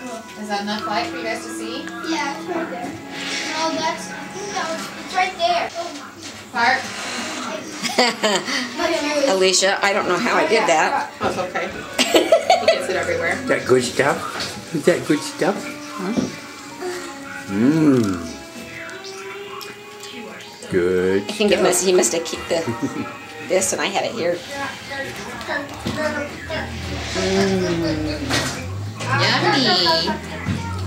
Is that enough light for you guys to see? Yeah, it's right there. No, that's. I think that was. It's right there. Part? Alicia, I don't know how I did that. Oh, it's okay. he gets it everywhere. Is that good stuff? Is that good stuff? Mmm. Good I think it must, he must have kept the, this and I had it here. Yummy.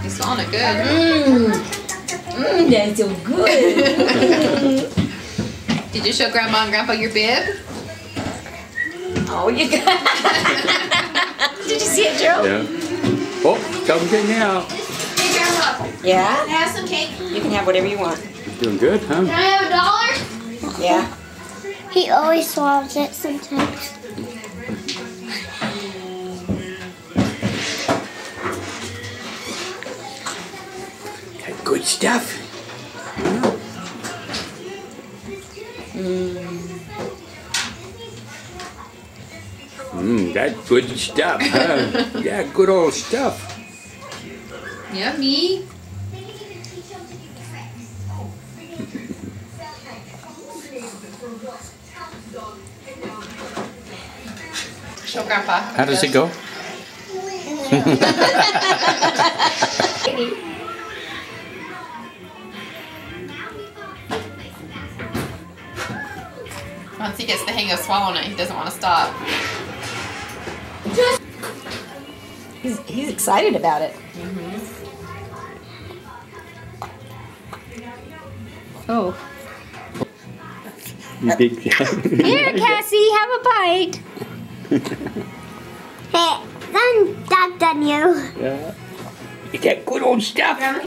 He's swallowing it good. Mmm, Mmm, that's so good. Did you show Grandma and Grandpa your bib? oh, you got Did you see it, Joe? Yeah. Oh, come get now. Hey, Grandma. Yeah? Can I have some cake? You can have whatever you want. Doing good, huh? Can I have a dollar? Yeah? He always swallows it sometimes. Good stuff. Mmm, that good stuff, huh? yeah, good old stuff. Yummy. Show Grandpa. How does it go? Once he gets the hang of swallowing it, he doesn't want to stop. He's, he's excited about it. Mm-hmm. Oh. You uh, big Here, Cassie, have a bite. Hey, I'm Dr. New. Yeah. Is that good old stuff?